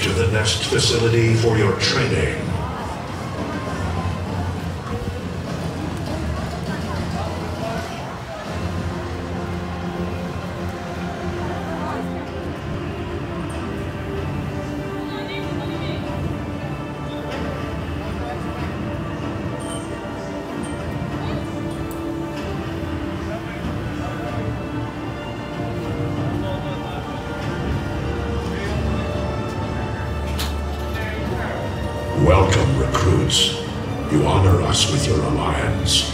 to the next facility for your training. Welcome, recruits. You honor us with your alliance.